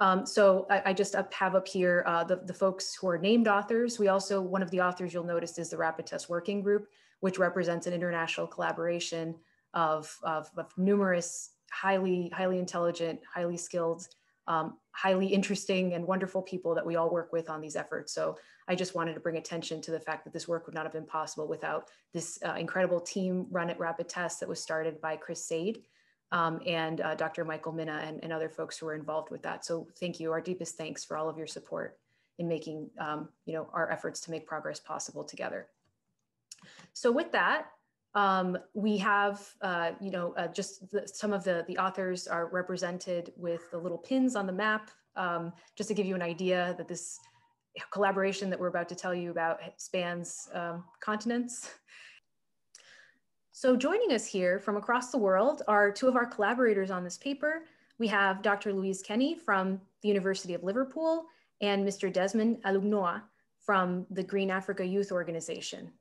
Um, so I, I, just have up here uh, the, the folks who are named authors. We also, one of the authors you'll notice is the Rapid Test Working Group, which represents an international collaboration of, of, of numerous highly, highly intelligent, highly skilled, um, highly interesting and wonderful people that we all work with on these efforts. So I just wanted to bring attention to the fact that this work would not have been possible without this uh, incredible team run at Rapid Test that was started by Chris Sade um, and uh, Dr. Michael Mina and, and, other folks who were involved with that. So thank you, our deepest thanks for all of your support in making um, you know, our efforts to make progress possible together. So with that, um, we have, uh, you know, uh, just the, some of the, the authors are represented with the little pins on the map, um, just to give you an idea that this collaboration that we're about to tell you about spans um, continents. So joining us here from across the world are two of our collaborators on this paper. We have Dr. Louise Kenny from the University of Liverpool and Mr. Desmond Alugnoa from the Green Africa Youth Organization.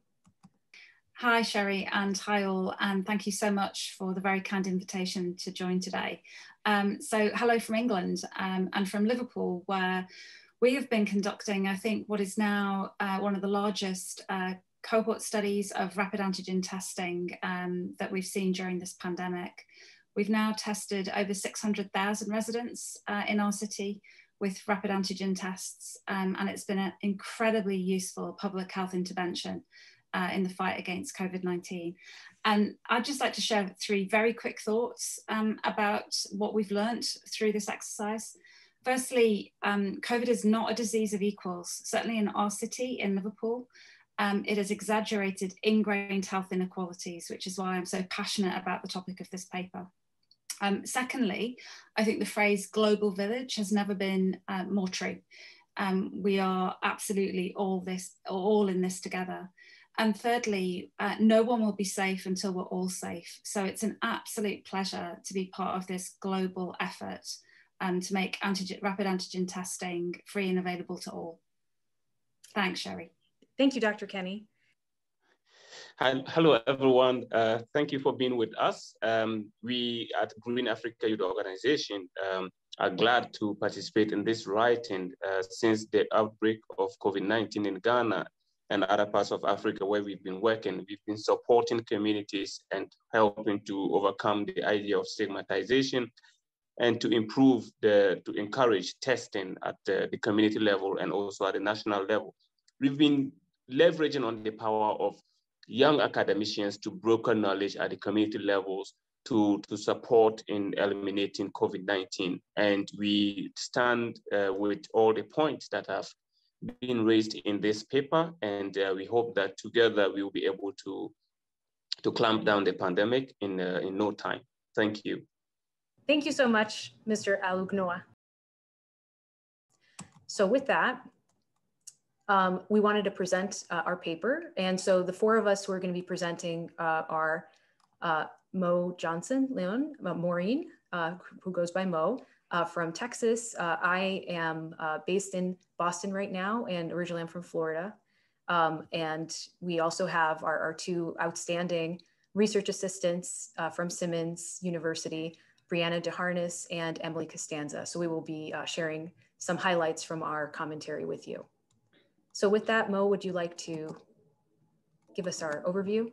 Hi, Sherry, and hi all, and thank you so much for the very kind invitation to join today. Um, so hello from England um, and from Liverpool, where we have been conducting, I think, what is now uh, one of the largest uh, cohort studies of rapid antigen testing um, that we've seen during this pandemic. We've now tested over 600,000 residents uh, in our city with rapid antigen tests, um, and it's been an incredibly useful public health intervention uh, in the fight against COVID 19. And I'd just like to share three very quick thoughts um, about what we've learned through this exercise. Firstly, um, COVID is not a disease of equals, certainly in our city, in Liverpool um, it has exaggerated ingrained health inequalities, which is why I'm so passionate about the topic of this paper. Um, secondly, I think the phrase global village has never been uh, more true. Um, we are absolutely all this, all in this together. And thirdly, uh, no one will be safe until we're all safe. So it's an absolute pleasure to be part of this global effort and to make antigen, rapid antigen testing free and available to all. Thanks, Sherry. Thank you, Dr. Kenny. Hi, hello, everyone. Uh, thank you for being with us. Um, we at Green Africa Youth Organization um, are glad to participate in this writing uh, since the outbreak of COVID-19 in Ghana and other parts of Africa where we've been working. We've been supporting communities and helping to overcome the idea of stigmatization and to improve the, to encourage testing at the, the community level and also at the national level. We've been leveraging on the power of young academicians to broker knowledge at the community levels to, to support in eliminating COVID-19. And we stand uh, with all the points that have been raised in this paper. And uh, we hope that together we will be able to, to clamp down the pandemic in, uh, in no time. Thank you. Thank you so much, Mr. Alugnoa. So with that, um, we wanted to present uh, our paper. And so the four of us who are going to be presenting uh, are uh, Mo Johnson, Leon, uh, Maureen, uh, who goes by Mo, uh, from Texas. I am based in Boston right now, and originally I'm from Florida. Um, and we also have our, our two outstanding research assistants from Simmons University, Brianna DeHarness and Emily Costanza. So we will be sharing some highlights from our commentary with you. So with that, Mo, would you like to give us our overview?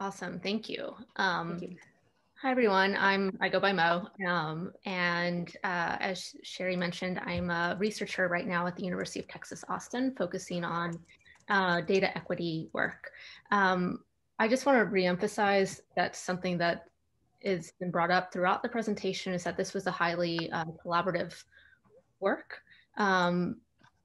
Awesome, thank you. Um, thank you. Hi everyone, I'm I go by Mo, um, and uh, as Sherry mentioned, I'm a researcher right now at the University of Texas Austin, focusing on uh, data equity work. Um, I just want to reemphasize that something that has been brought up throughout the presentation is that this was a highly uh, collaborative work. Um,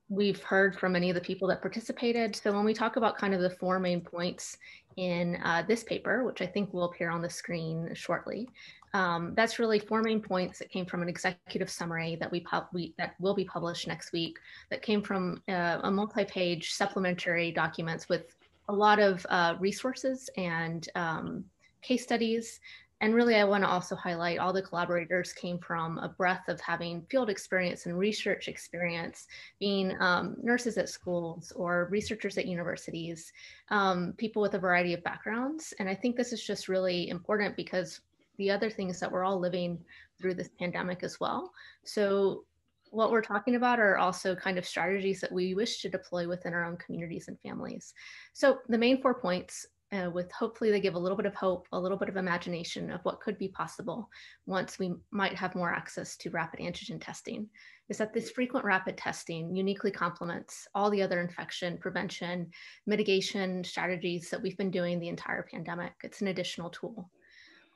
we've heard from many of the people that participated. So when we talk about kind of the four main points in uh, this paper, which I think will appear on the screen shortly, um, that's really four main points that came from an executive summary that we, we that will be published next week. That came from uh, a multi-page supplementary documents with a lot of uh, resources and um, case studies and really, I want to also highlight all the collaborators came from a breadth of having field experience and research experience, being um, nurses at schools or researchers at universities, um, people with a variety of backgrounds. And I think this is just really important because the other things that we're all living through this pandemic as well. So what we're talking about are also kind of strategies that we wish to deploy within our own communities and families. So the main four points uh, with hopefully they give a little bit of hope, a little bit of imagination of what could be possible once we might have more access to rapid antigen testing, is that this frequent rapid testing uniquely complements all the other infection prevention, mitigation strategies that we've been doing the entire pandemic. It's an additional tool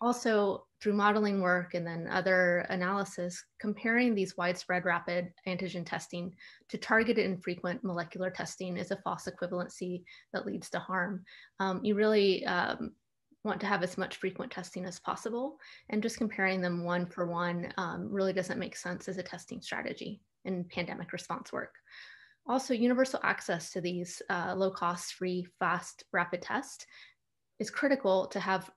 also through modeling work and then other analysis, comparing these widespread rapid antigen testing to targeted and frequent molecular testing is a false equivalency that leads to harm. Um, you really um, want to have as much frequent testing as possible, and just comparing them one for one um, really doesn't make sense as a testing strategy in pandemic response work. Also, universal access to these uh, low cost, free, fast, rapid tests is critical to have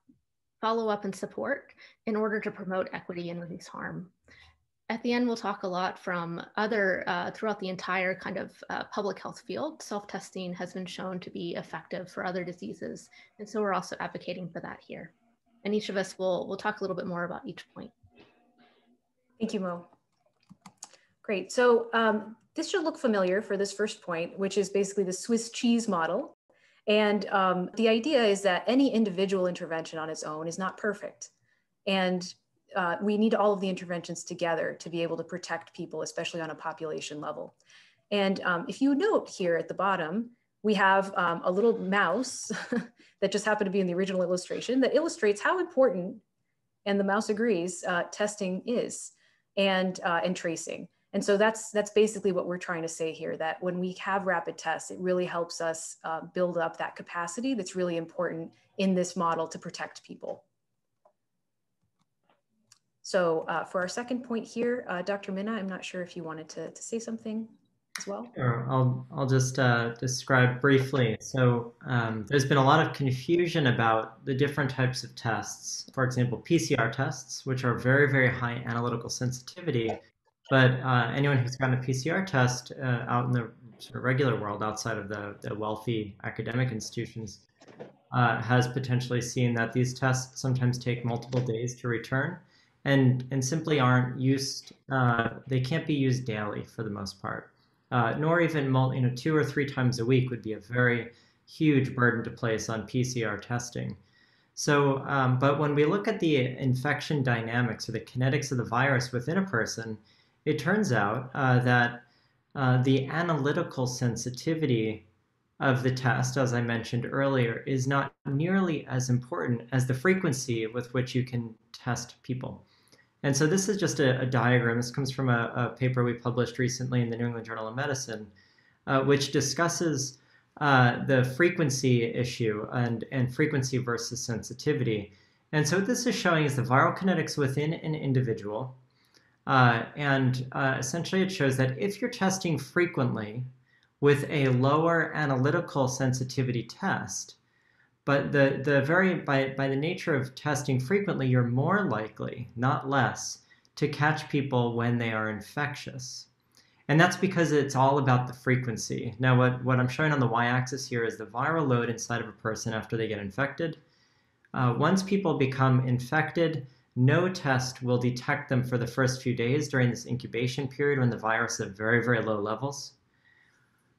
follow up and support in order to promote equity and reduce harm. At the end, we'll talk a lot from other, uh, throughout the entire kind of uh, public health field. Self-testing has been shown to be effective for other diseases. And so we're also advocating for that here. And each of us will, will talk a little bit more about each point. Thank you, Mo. Great, so um, this should look familiar for this first point, which is basically the Swiss cheese model. And um, the idea is that any individual intervention on its own is not perfect. And uh, we need all of the interventions together to be able to protect people, especially on a population level. And um, if you note here at the bottom, we have um, a little mouse that just happened to be in the original illustration that illustrates how important, and the mouse agrees, uh, testing is and, uh, and tracing. And so that's that's basically what we're trying to say here. That when we have rapid tests, it really helps us uh, build up that capacity that's really important in this model to protect people. So uh, for our second point here, uh, Dr. Mina, I'm not sure if you wanted to, to say something as well. Sure. I'll, I'll just uh, describe briefly. So um, there's been a lot of confusion about the different types of tests. For example, PCR tests, which are very, very high analytical sensitivity but uh, anyone who's gotten a PCR test uh, out in the sort of regular world outside of the, the wealthy academic institutions uh, has potentially seen that these tests sometimes take multiple days to return and, and simply aren't used, uh, they can't be used daily for the most part. Uh, nor even you know, two or three times a week would be a very huge burden to place on PCR testing. So, um, but when we look at the infection dynamics or the kinetics of the virus within a person, it turns out uh, that uh, the analytical sensitivity of the test, as I mentioned earlier, is not nearly as important as the frequency with which you can test people. And so this is just a, a diagram. This comes from a, a, paper we published recently in the New England Journal of Medicine, uh, which discusses uh, the frequency issue and, and frequency versus sensitivity. And so what this is showing is the viral kinetics within an individual uh, and uh, essentially it shows that if you're testing frequently with a lower analytical sensitivity test, but the, the very, by, by the nature of testing frequently, you're more likely, not less, to catch people when they are infectious. And that's because it's all about the frequency. Now, what, what I'm showing on the y-axis here is the viral load inside of a person after they get infected. Uh, once people become infected, no test will detect them for the first few days during this incubation period when the virus is at very, very low levels.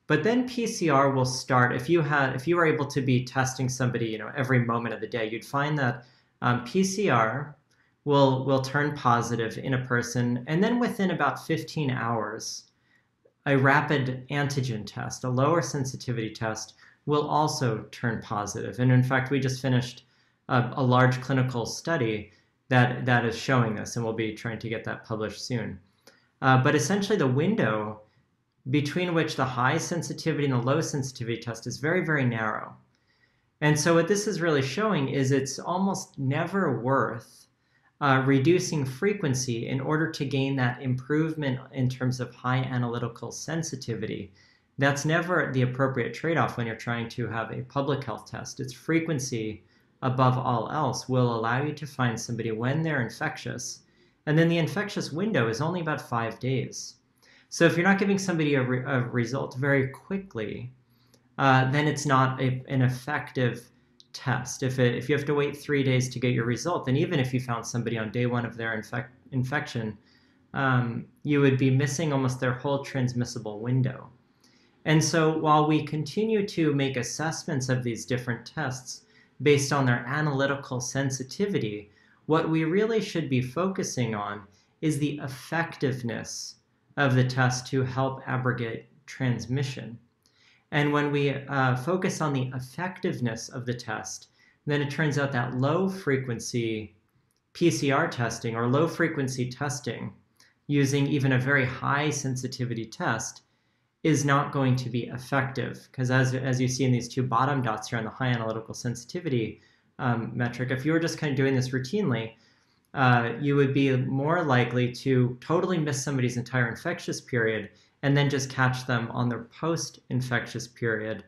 But then PCR will start. If you had, if you were able to be testing somebody, you know, every moment of the day, you'd find that um, PCR will will turn positive in a person, and then within about 15 hours, a rapid antigen test, a lower sensitivity test, will also turn positive. And in fact, we just finished a, a large clinical study that, that is showing this, and we'll be trying to get that published soon. Uh, but essentially, the window between which the high sensitivity and the low sensitivity test is very, very narrow. And so, what this is really showing is it's almost never worth uh, reducing frequency in order to gain that improvement in terms of high analytical sensitivity. That's never the appropriate trade off when you're trying to have a public health test. It's frequency above all else will allow you to find somebody when they're infectious. And then the infectious window is only about five days. So if you're not giving somebody a, re a result very quickly, uh, then it's not a, an effective test. If, it, if you have to wait three days to get your result, then even if you found somebody on day one of their infec infection, um, you would be missing almost their whole transmissible window. And so while we continue to make assessments of these different tests based on their analytical sensitivity, what we really should be focusing on is the effectiveness of the test to help abrogate transmission. And when we uh, focus on the effectiveness of the test, then it turns out that low frequency PCR testing or low frequency testing using even a very high sensitivity test is not going to be effective because as, as you see in these two bottom dots here on the high analytical sensitivity um, metric, if you were just kind of doing this routinely, uh, you would be more likely to totally miss somebody's entire infectious period and then just catch them on their post-infectious period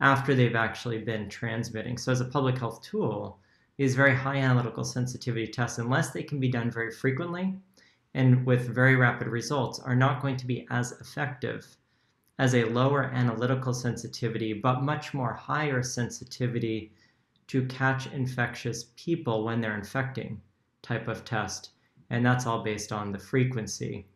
after they've actually been transmitting. So as a public health tool, these very high analytical sensitivity tests, unless they can be done very frequently and with very rapid results, are not going to be as effective as a lower analytical sensitivity, but much more higher sensitivity to catch infectious people when they're infecting type of test. And that's all based on the frequency.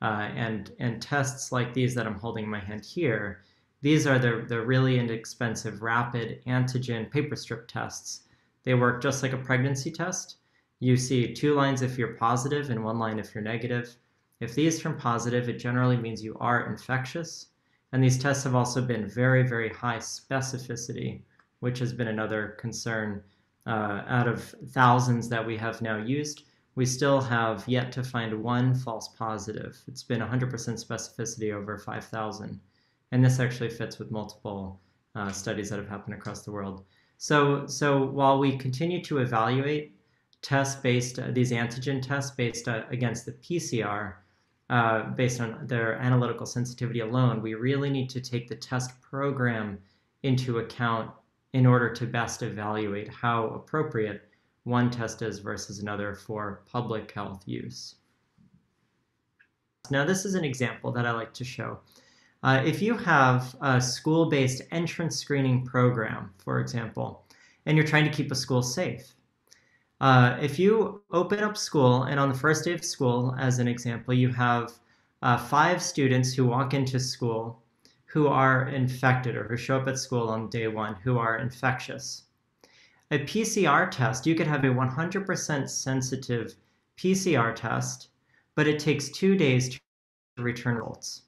Uh, and, and tests like these that I'm holding in my hand here, these are the, the really inexpensive rapid antigen paper strip tests. They work just like a pregnancy test. You see two lines if you're positive and one line if you're negative. If these turn positive, it generally means you are infectious. And these tests have also been very, very high specificity, which has been another concern. Uh, out of thousands that we have now used, we still have yet to find one false positive. It's been 100% specificity over 5,000. And this actually fits with multiple uh, studies that have happened across the world. So, so while we continue to evaluate tests based, uh, these antigen tests based uh, against the PCR, uh, based on their analytical sensitivity alone. We really need to take the test program into account in order to best evaluate how appropriate one test is versus another for public health use. Now, this is an example that I like to show. Uh, if you have a school-based entrance screening program, for example, and you're trying to keep a school safe, uh, if you open up school, and on the first day of school, as an example, you have uh, five students who walk into school who are infected or who show up at school on day one who are infectious. A PCR test, you could have a 100% sensitive PCR test, but it takes two days to return results.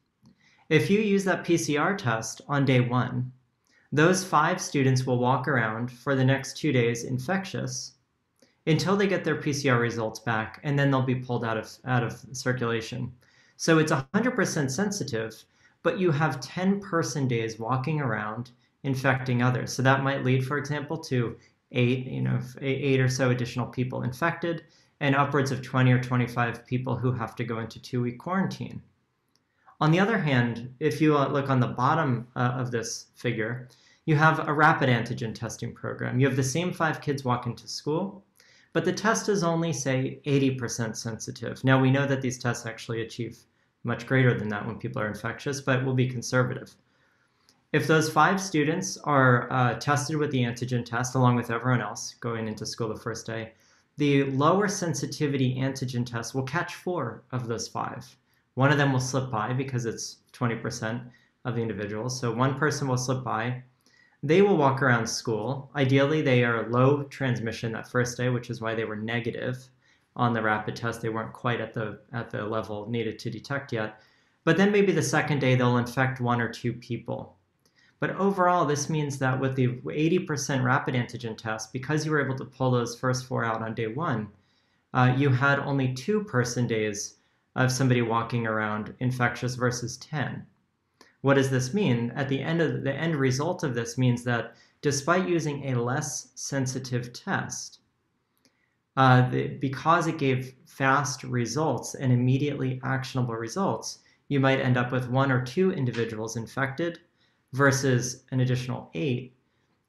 If you use that PCR test on day one, those five students will walk around for the next two days infectious until they get their PCR results back, and then they'll be pulled out of, out of circulation. So it's 100% sensitive, but you have 10 person days walking around infecting others. So that might lead, for example, to eight, you know, eight or so additional people infected, and upwards of 20 or 25 people who have to go into two-week quarantine. On the other hand, if you uh, look on the bottom uh, of this figure, you have a rapid antigen testing program. You have the same five kids walk into school, but the test is only, say, 80% sensitive. Now, we know that these tests actually achieve much greater than that when people are infectious, but we'll be conservative. If those five students are uh, tested with the antigen test, along with everyone else going into school the first day, the lower sensitivity antigen test will catch four of those five. One of them will slip by because it's 20% of the individuals. So one person will slip by, they will walk around school. Ideally, they are low transmission that first day, which is why they were negative on the rapid test. They weren't quite at the at the level needed to detect yet. But then maybe the second day they'll infect one or two people. But overall, this means that with the 80% rapid antigen test, because you were able to pull those first four out on day one, uh, you had only two person days of somebody walking around infectious versus 10. What does this mean? At the end of the end result of this means that despite using a less sensitive test, uh, the, because it gave fast results and immediately actionable results, you might end up with one or two individuals infected versus an additional eight.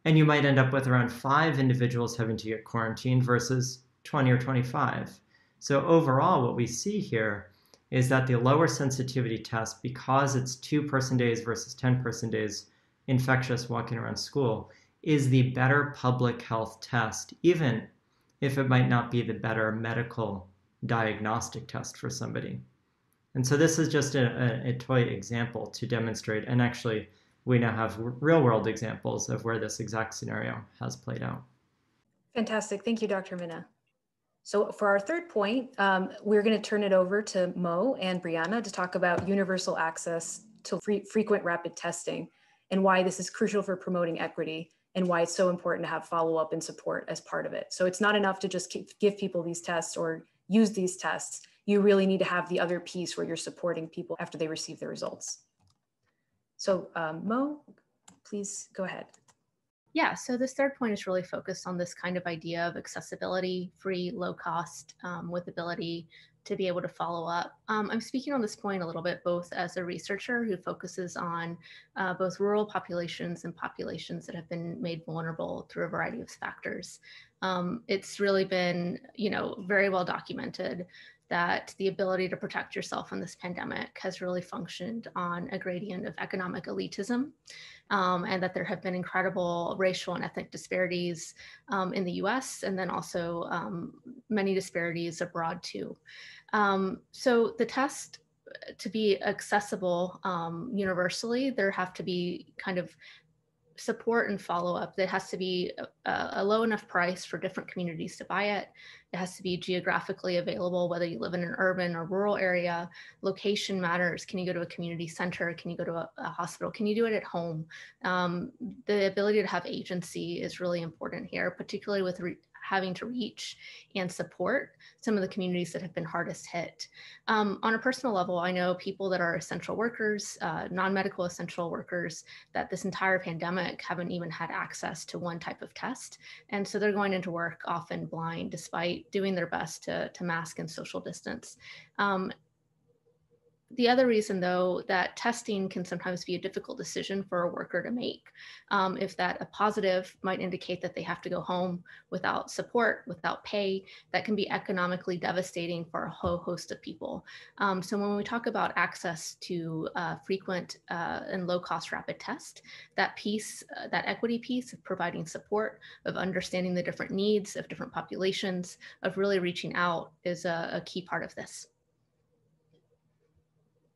And you might end up with around five individuals having to get quarantined versus 20 or 25. So overall, what we see here is that the lower sensitivity test, because it's two person days versus 10 person days infectious walking around school, is the better public health test, even if it might not be the better medical diagnostic test for somebody. And so this is just a, a, a toy example to demonstrate, and actually we now have real world examples of where this exact scenario has played out. Fantastic. Thank you, Dr. Mina. So for our third point, um, we're going to turn it over to Mo and Brianna to talk about universal access to free, frequent rapid testing and why this is crucial for promoting equity and why it's so important to have follow-up and support as part of it. So it's not enough to just give people these tests or use these tests. You really need to have the other piece where you're supporting people after they receive the results. So um, Mo, please go ahead. Yeah, so this third point is really focused on this kind of idea of accessibility, free, low cost, um, with ability to be able to follow up. Um, I'm speaking on this point a little bit both as a researcher who focuses on uh, both rural populations and populations that have been made vulnerable through a variety of factors. Um, it's really been, you know, very well documented that the ability to protect yourself in this pandemic has really functioned on a gradient of economic elitism, um, and that there have been incredible racial and ethnic disparities um, in the US, and then also um, many disparities abroad too. Um, so the test to be accessible um, universally, there have to be kind of support and follow up that has to be a, a, low enough price for different communities to buy it. It has to be geographically available, whether you live in an urban or rural area. Location matters. Can you go to a community center? Can you go to a, a hospital? Can you do it at home? Um, the ability to have agency is really important here, particularly with having to reach and support some of the communities that have been hardest hit. Um, on a personal level, I know people that are essential workers, uh, non-medical essential workers, that this entire pandemic haven't even had access to one type of test. And so they're going into work often blind despite doing their best to, to mask and social distance. Um, the other reason, though, that testing can sometimes be a difficult decision for a worker to make. Um, if that a positive might indicate that they have to go home without support, without pay, that can be economically devastating for a whole host of people. Um, so when we talk about access to uh, frequent uh, and low cost rapid test, that piece, uh, that equity piece of providing support, of understanding the different needs of different populations, of really reaching out is a, a key part of this.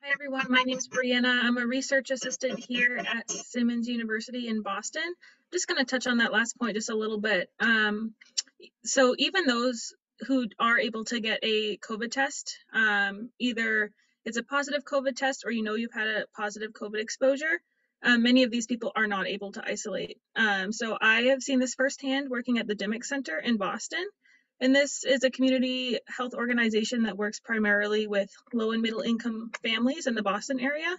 Hi everyone, my name is Brianna. I'm a research assistant here at Simmons University in Boston. I'm just going to touch on that last point just a little bit. Um, so even those who are able to get a COVID test, um, either it's a positive COVID test or you know you've had a positive COVID exposure, um, many of these people are not able to isolate. Um, so I have seen this firsthand working at the Dimock Center in Boston. And this is a community health organization that works primarily with low and middle income families in the Boston area.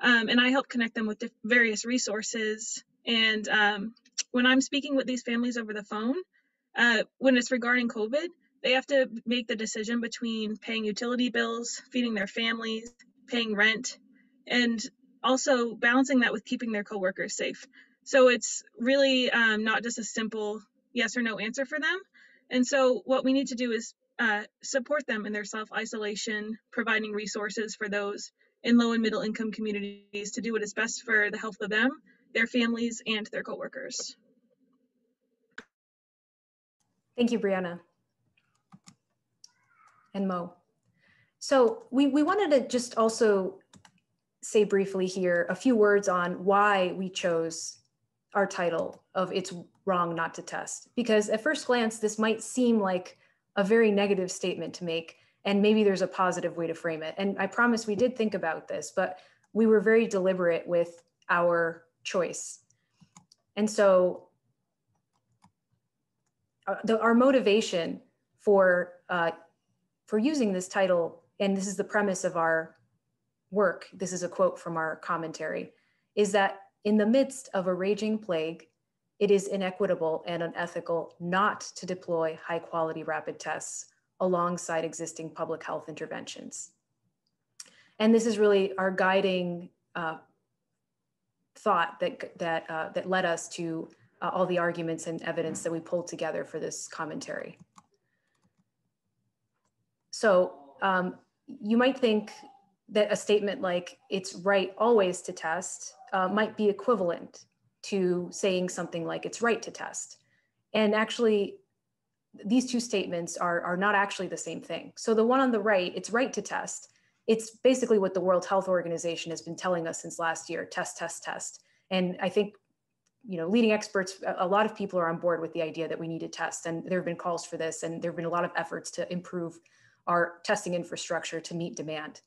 Um, and I help connect them with various resources. And um, when I'm speaking with these families over the phone, uh, when it's regarding COVID, they have to make the decision between paying utility bills, feeding their families, paying rent, and also balancing that with keeping their coworkers safe. So it's really um, not just a simple yes or no answer for them. And so what we need to do is uh, support them in their self-isolation, providing resources for those in low and middle income communities to do what is best for the health of them, their families, and their coworkers. Thank you, Brianna. And Mo. So we, we wanted to just also say briefly here a few words on why we chose our title of It's Wrong Not to Test. Because at first glance, this might seem like a very negative statement to make, and maybe there's a positive way to frame it. And I promise we did think about this, but we were very deliberate with our choice. And so uh, the, our motivation for, uh, for using this title, and this is the premise of our work, this is a quote from our commentary, is that in the midst of a raging plague, it is inequitable and unethical not to deploy high quality rapid tests alongside existing public health interventions. And this is really our guiding uh, thought that, that, uh, that led us to uh, all the arguments and evidence that we pulled together for this commentary. So um, you might think that a statement like it's right always to test uh, might be equivalent to saying something like it's right to test. And actually, these two statements are, are not actually the same thing. So the one on the right, it's right to test, it's basically what the World Health Organization has been telling us since last year, test, test, test. And I think, you know, leading experts, a lot of people are on board with the idea that we need to test and there have been calls for this and there have been a lot of efforts to improve our testing infrastructure to meet demand.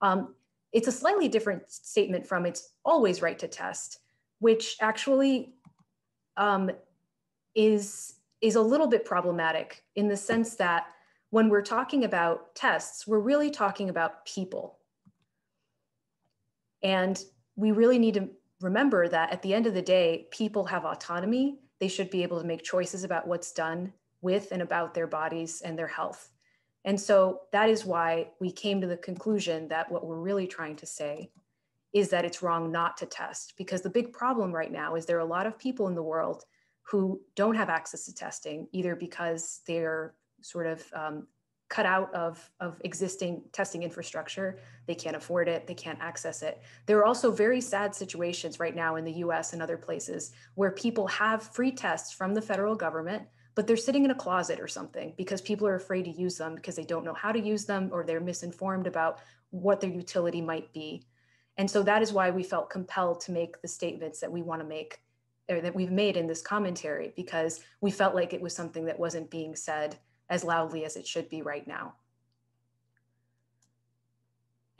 Um, it's a slightly different statement from it's always right to test, which actually um, is, is a little bit problematic in the sense that when we're talking about tests, we're really talking about people. And we really need to remember that at the end of the day, people have autonomy. They should be able to make choices about what's done with and about their bodies and their health. And so that is why we came to the conclusion that what we're really trying to say is that it's wrong not to test because the big problem right now is there are a lot of people in the world who don't have access to testing either because they're sort of um, cut out of, of existing testing infrastructure. They can't afford it, they can't access it. There are also very sad situations right now in the US and other places where people have free tests from the federal government, but they're sitting in a closet or something because people are afraid to use them because they don't know how to use them or they're misinformed about what their utility might be. And so that is why we felt compelled to make the statements that we want to make or that we've made in this commentary because we felt like it was something that wasn't being said as loudly as it should be right now.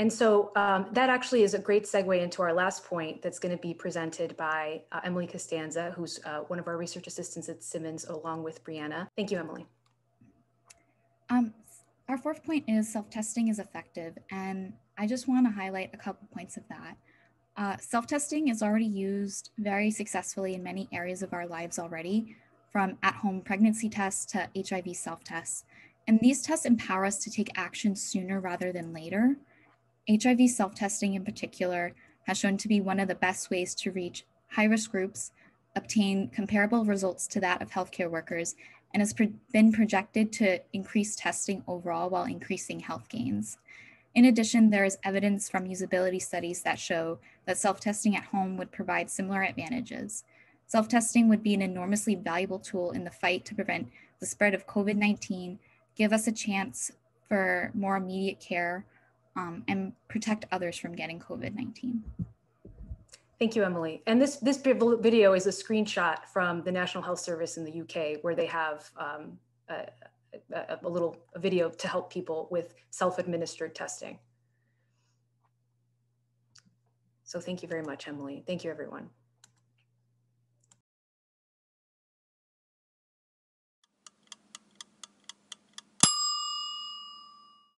And so um, that actually is a great segue into our last point that's going to be presented by uh, Emily Costanza, who's uh, one of our research assistants at Simmons, along with Brianna. Thank you, Emily. Um, our fourth point is self-testing is effective, and I just want to highlight a couple points of that. Uh, self-testing is already used very successfully in many areas of our lives already, from at home pregnancy tests to HIV self tests. And these tests empower us to take action sooner rather than later. HIV self testing, in particular, has shown to be one of the best ways to reach high risk groups, obtain comparable results to that of healthcare workers, and has pro- been projected to increase testing overall while increasing health gains. In addition, there is evidence from usability studies that show that self testing at home would provide similar advantages. Self testing would be an enormously valuable tool in the fight to prevent the spread of COVID 19, give us a chance for more immediate care, um, and protect others from getting COVID 19. Thank you, Emily. And this, this video is a screenshot from the National Health Service in the UK, where they have um, a, a, a little video to help people with self-administered testing. So thank you very much, Emily. Thank you, everyone.